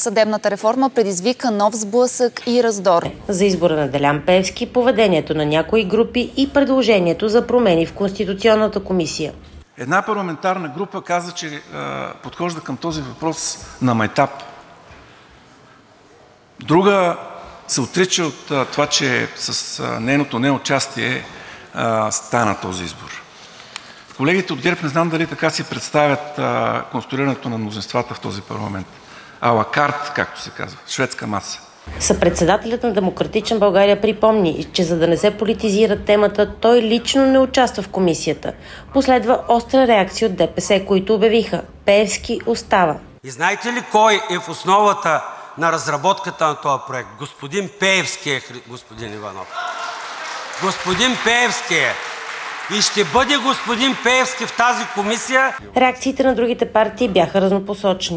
Съдебната реформа предизвика нов сблъсък и раздор. За избора на Делян Певски, поведението на някои групи и предложението за промени в Конституционната комисия. Една парламентарна група каза, че е, подхожда към този въпрос на майтап. Друга се отрича от е, това, че с е, нейното неучастие е, стана този избор. Колегите от ГЕРБ не знам дали така си представят е, конструирането на мнозинствата в този парламент. Ала карт, както се казва, шведска маса. Съпредседателят на Демократична България припомни, че за да не се политизира темата, той лично не участва в комисията. Последва остра реакция от ДПС, които обявиха Певски остава. И знаете ли кой е в основата на разработката на този проект? Господин Пеевски е, господин Иванов. Господин Пеевски е. И ще бъде господин Пеевски в тази комисия. Реакциите на другите партии бяха разнопосочни.